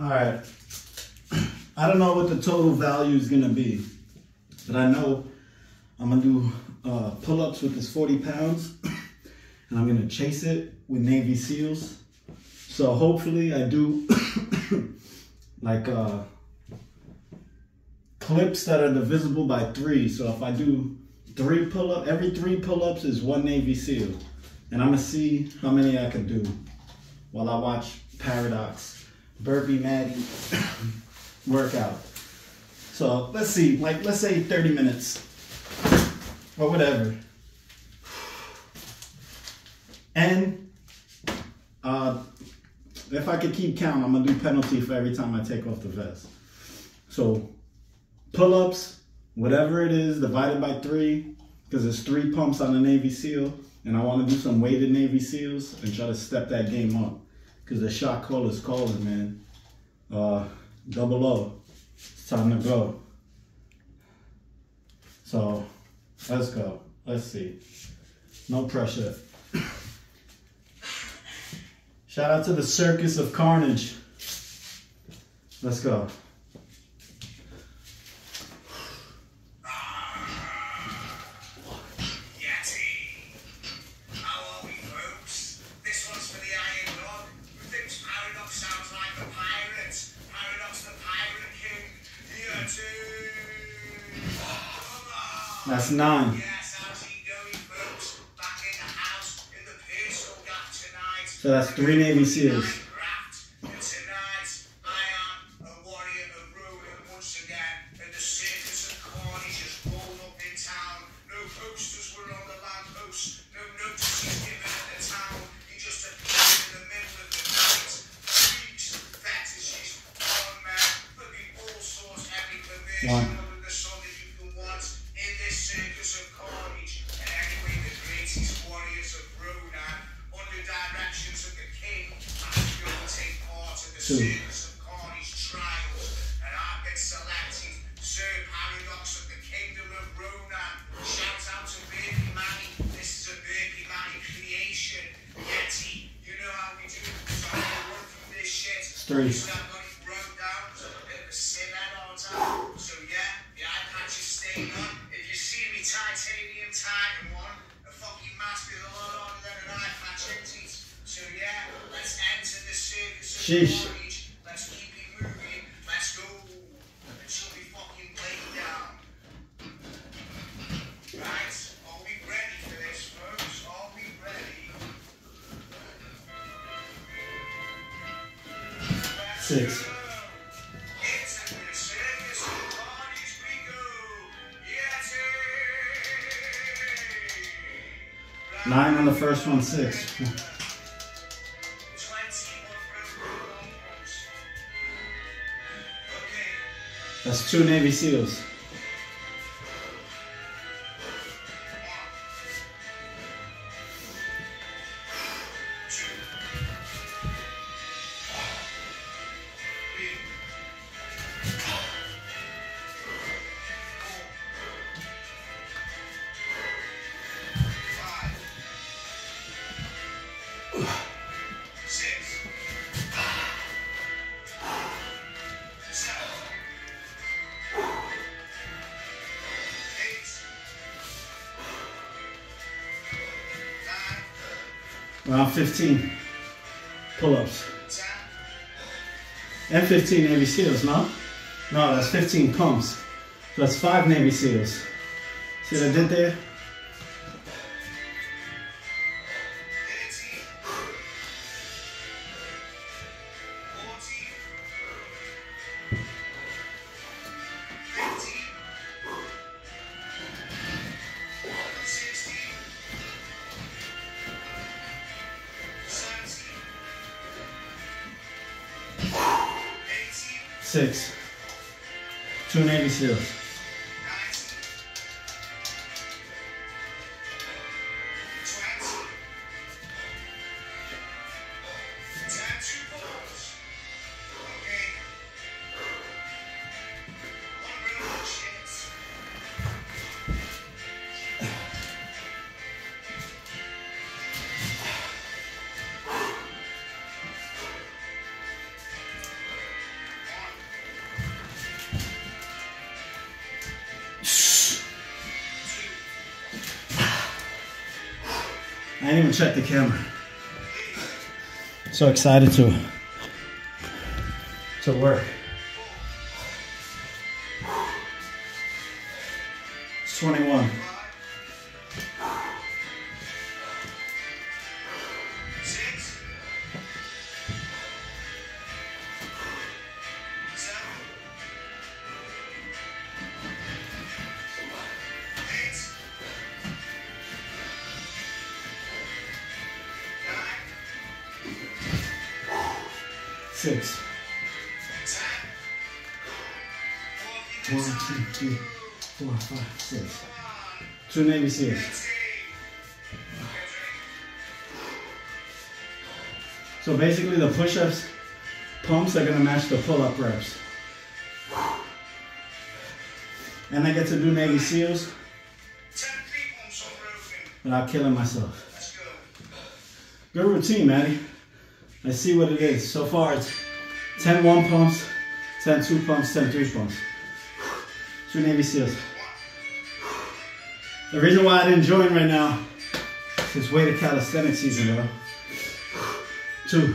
All right. I don't know what the total value is gonna be, but I know I'm gonna do uh, pull-ups with this 40 pounds, and I'm gonna chase it with Navy SEALs. So hopefully I do like uh, clips that are divisible by three. So if I do three pull-up, every three pull-ups is one Navy SEAL. And I'm gonna see how many I can do while I watch Paradox, Burpee Maddie workout. So let's see, like let's say 30 minutes or whatever. And uh, if I could keep count, I'm gonna do penalty for every time I take off the vest. So pull-ups, whatever it is, divided by three, because there's three pumps on the Navy SEAL, and I want to do some weighted Navy SEALs and try to step that game up, because the shot call is calling, man. Uh, double O, it's time to go. So let's go. Let's see. No pressure. Shout out to the Circus of Carnage. Let's go. Tonight. So that's three Navy SEALs. Minecraft. On six. 21 broken bones. Okay. That's two Navy SEALs. Around 15 pull-ups. And 15 Navy SEALs, no? No, that's 15 pumps. That's five Navy SEALs. See what I did there? Didn't even check the camera. So excited to to work. Six. One, two, three, four, five, six. Two Navy SEALs. So basically the push-ups, pumps are gonna match the pull-up reps. And I get to do Navy SEALs without killing myself. Good routine, Maddie. Let's see what it is. So far it's 10 one pumps, 10 two pumps, 10 three pumps. Two Navy SEALs. The reason why I didn't join right now is weighted calisthenics season, bro. Two.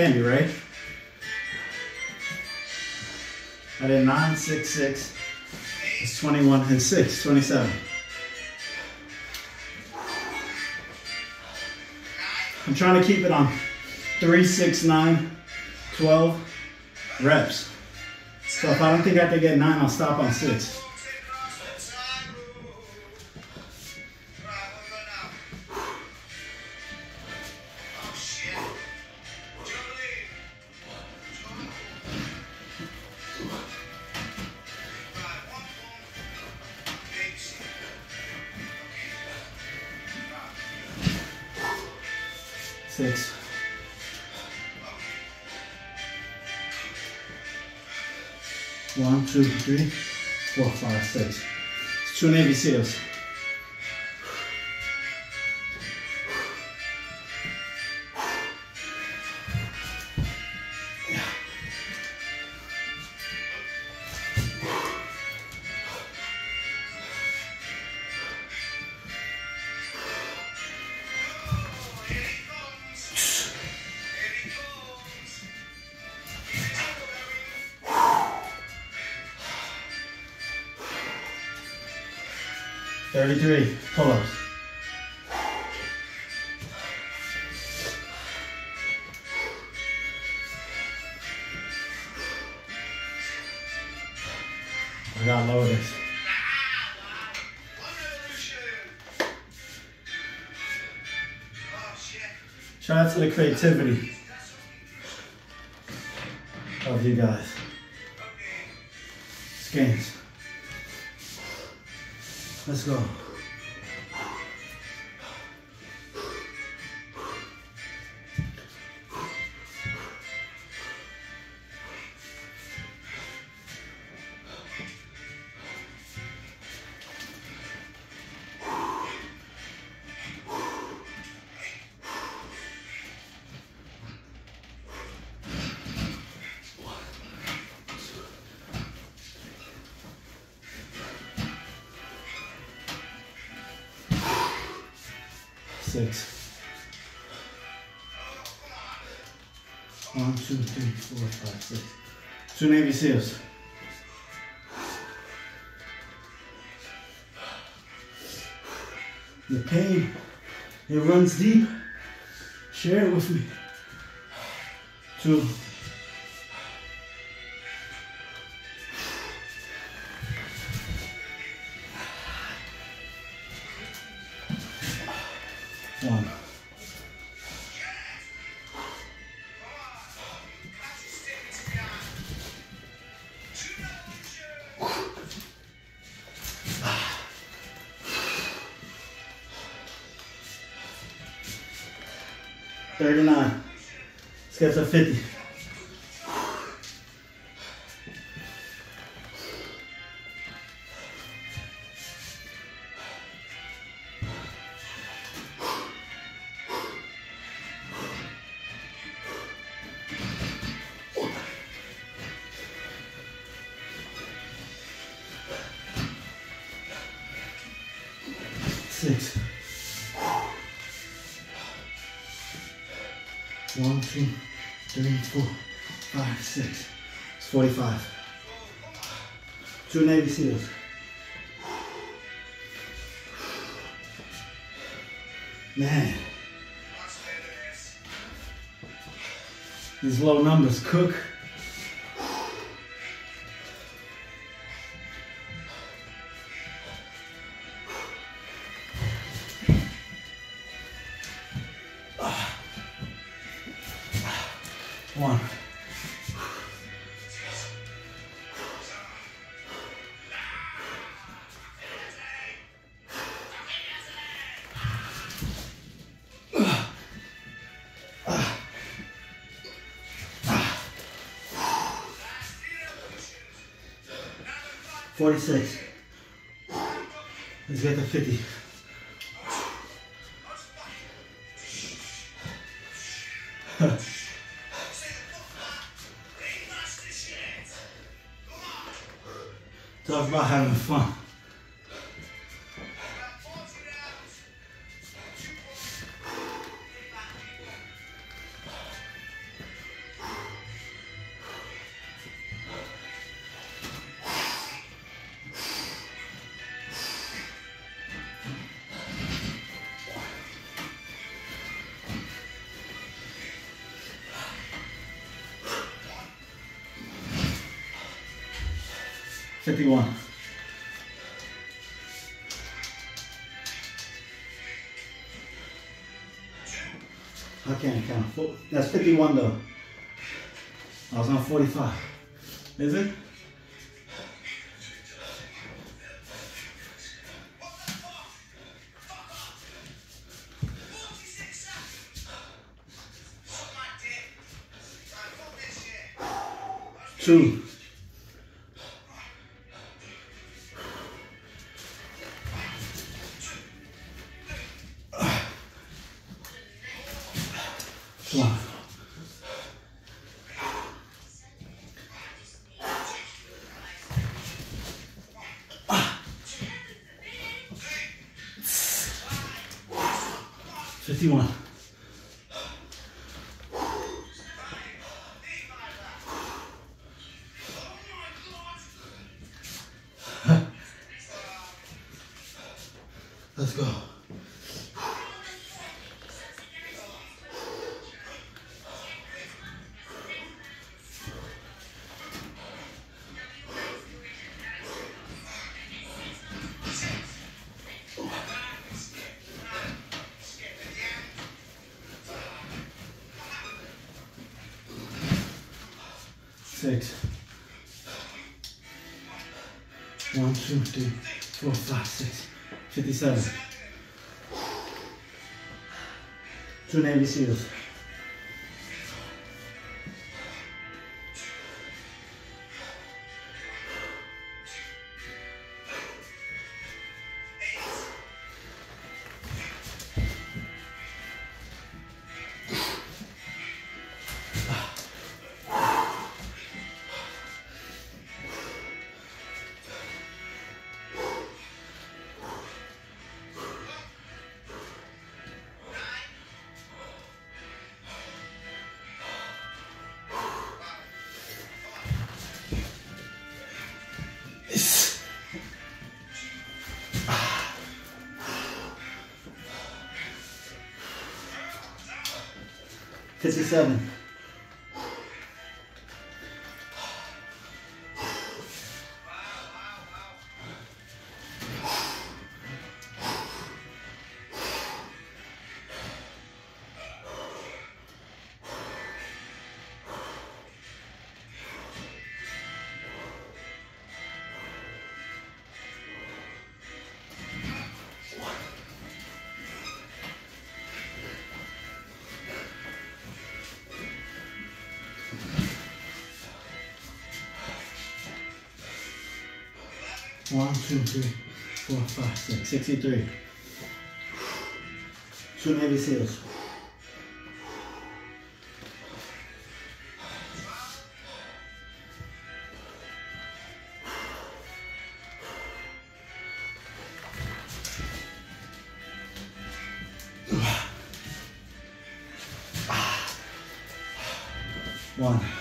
Can be, right? I did 9, 6, 6. It's 21 and 6, 27. I'm trying to keep it on 3, 6, 9, 12 reps. So if I don't think I can get 9, I'll stop on 6. Six. One, two, three, four, five, six. It's two Navy SEALs. Thirty-three pull-ups. I gotta lower this. Shout out to the creativity of you guys. Scans. Let's go. Six. One, two, three, four, five, six. Two Navy SEALs. The pain, it runs deep. Share it with me. Two. 39. Let's get to 50. Navy SEALs. Man, these low numbers cook. One. Forty-six. Let's get to fifty. Talk about having fun. Fifty-one. I can't count. That's 51 though. I was on 45. Is it? Two. One. Fifty-one. Six. One, two, three, four, five, six. Fifty-seven. Two Navy SEALs. 57 two, three, four, five, six. 63. Two Navy SEALs. One.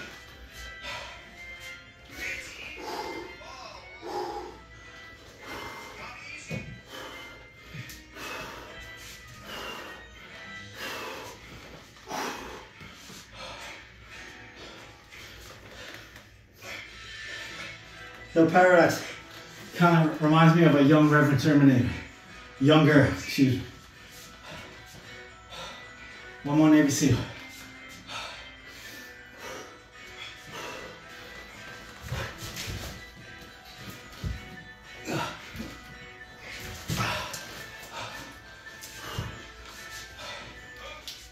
So Paradox kind of reminds me of a young Reverend Terminator. Younger, excuse me. One more Navy SEAL.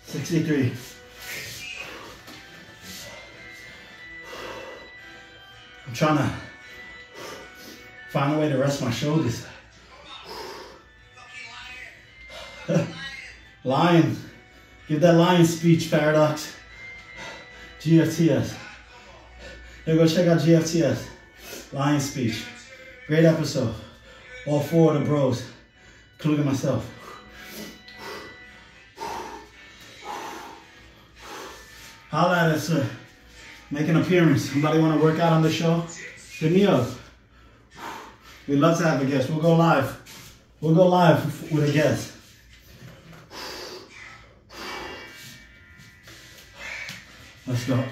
Sixty-three. I'm trying to find a way to rest my shoulders. Lion. Give that lion speech, Paradox. GFTS. Hey, go check out GFTS. Lion speech. Great episode. All four of the bros, including myself. Holla at us. Make an appearance. Somebody want to work out on the show? Hit me up. We'd love to have a guest. We'll go live. We'll go live with a guest. Let's go.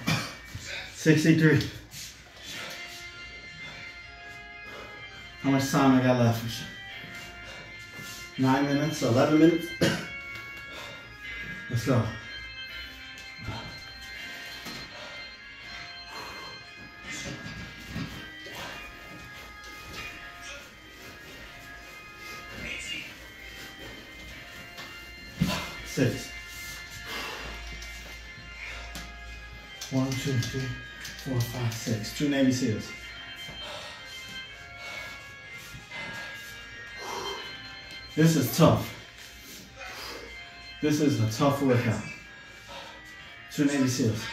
63. How much time I got left? Nine minutes, 11 minutes. Let's go. Two, four, five, six. Two Navy SEALs. This is tough. This is a tough workout. Two Navy SEALs.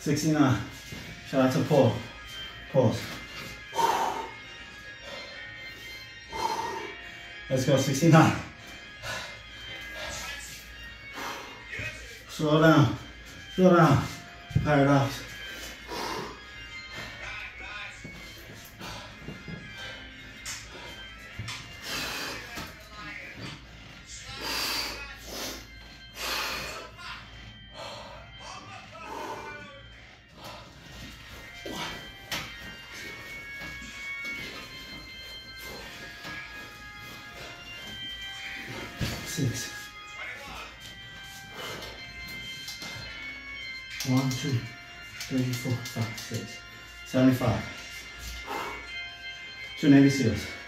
69. Shout out to Paul. Pause. Let's go, 69. Slow down, slow down, paradox. Two Navy SEALs.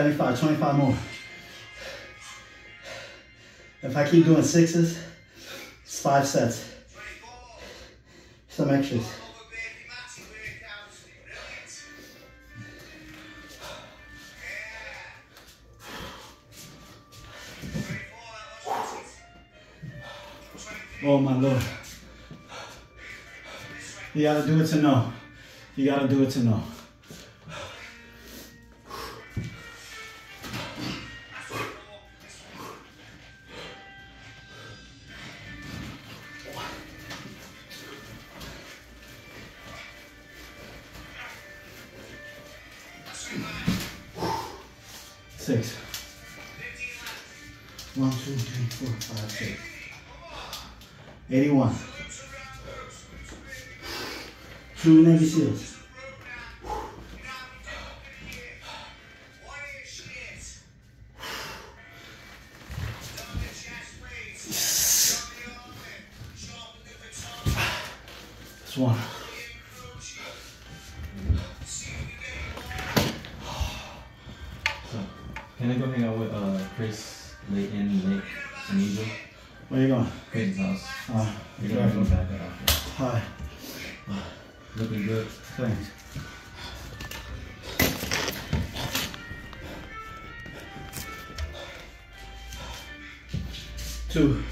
75, 25 more. If I keep doing sixes, it's five sets. Some extras. Oh my lord. You gotta do it to know. You gotta do it to know. Can I go hang out with uh, Chris, Layton, Nick, and Eagle? Where you going? Chris's house. Uh, You're gonna go back after. Hi. Looking good. Thanks. Two.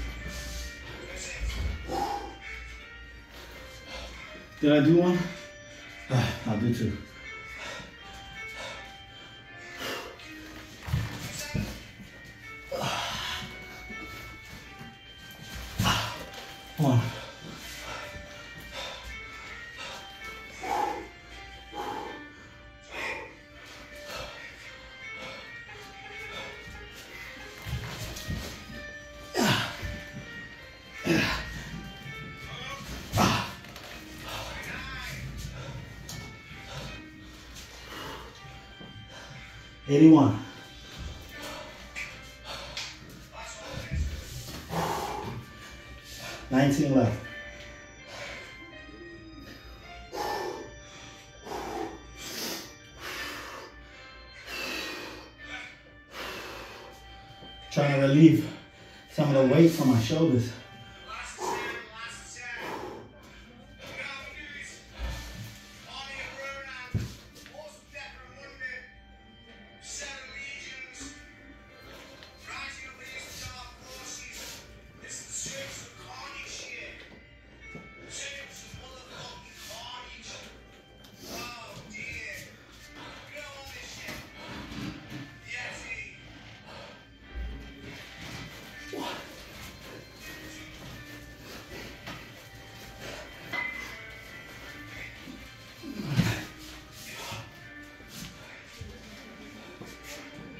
Did I do one? Ah, I'll do two. 81. Nineteen left. Trying to relieve some of the weight from my shoulders.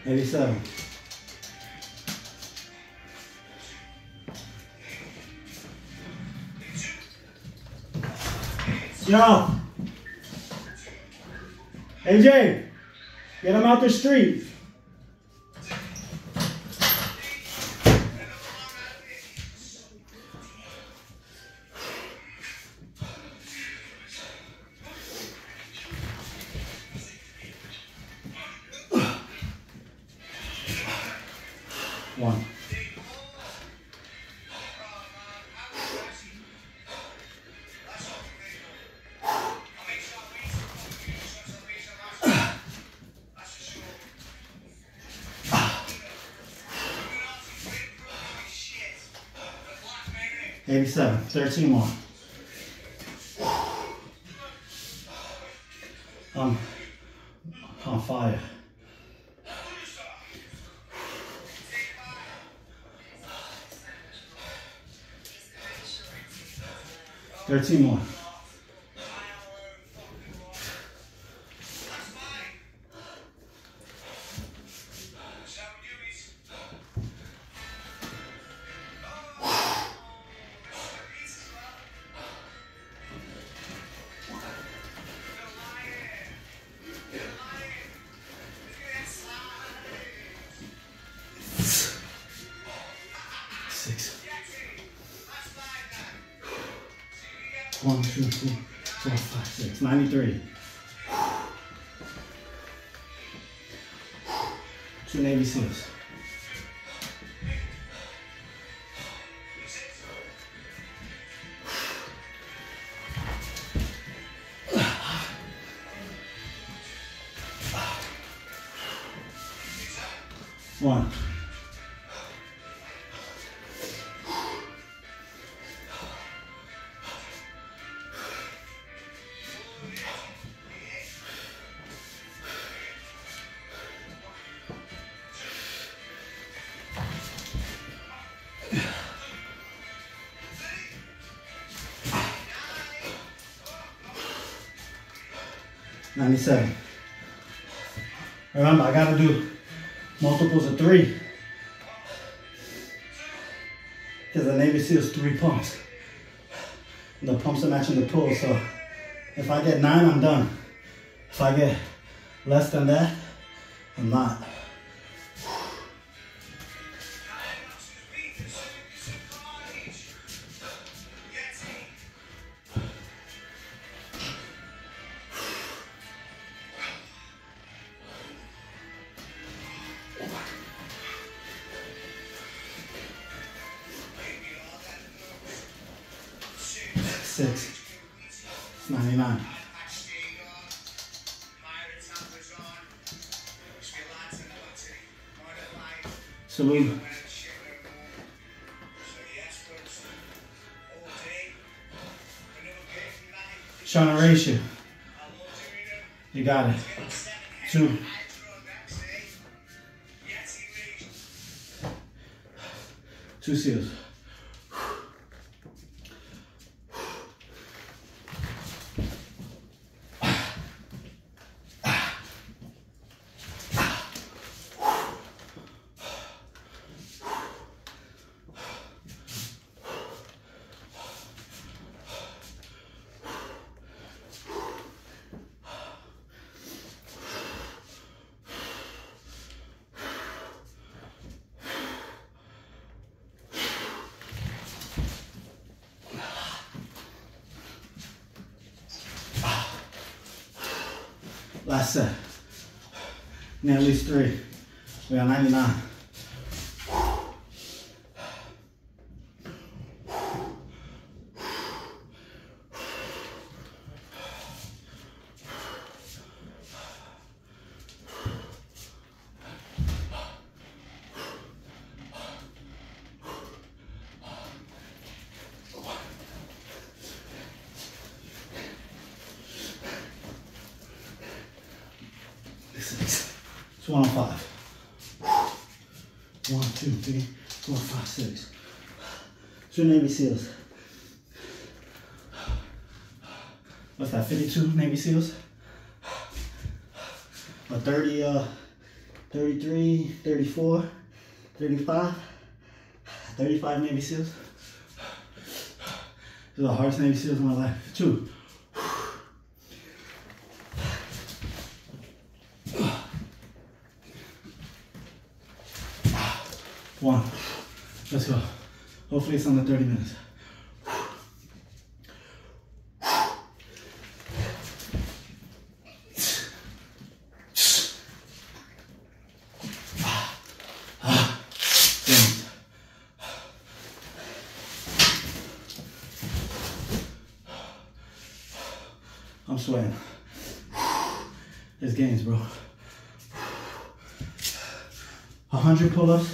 Eighty-seven. Yo. AJ, get him out the street. 87, 13 more. I'm on fire. Thirteen more. One, two, three, four, five, six. Ninety-three. Two Navy SEALs. 97. Remember, I gotta do multiples of three. Because the Navy SEALs three pumps. The pumps are matching the pull, so if I get nine, I'm done. If I get less than that, I'm not. You got it. Two. Two seals. Three. We got 99. Six. One on five. One, two, three, four, five, six. Two Navy SEALs. What's that, 52 Navy SEALs? Or 30, uh, 33, 34, 35, 35 Navy SEALs. These are the hardest Navy SEAls in my life. Two. One. Let's go. Hopefully it's under 30 minutes. I'm sweating. It's games, bro. 100 pull-ups.